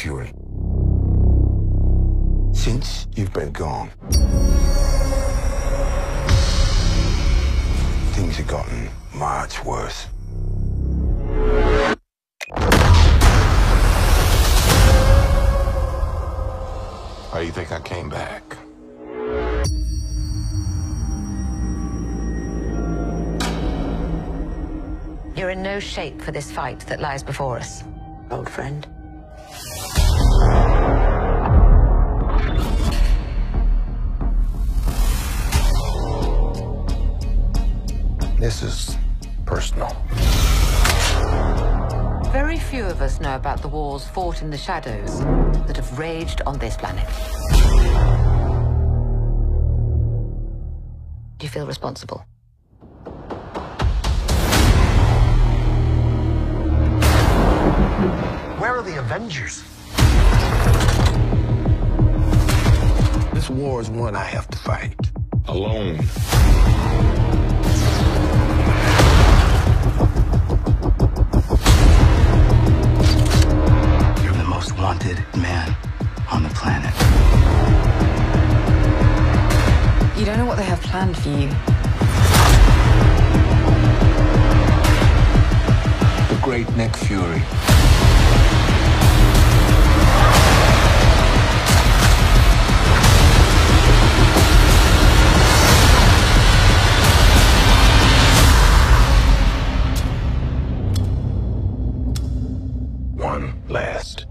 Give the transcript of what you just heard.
Fury. Since you've been gone, things have gotten much worse. How do you think I came back? You're in no shape for this fight that lies before us, old friend. This is personal. Very few of us know about the wars fought in the shadows that have raged on this planet. Do you feel responsible? Where are the Avengers? This war is one I have to fight. Alone. wanted man on the planet. You don't know what they have planned for you. The Great Nick Fury. one last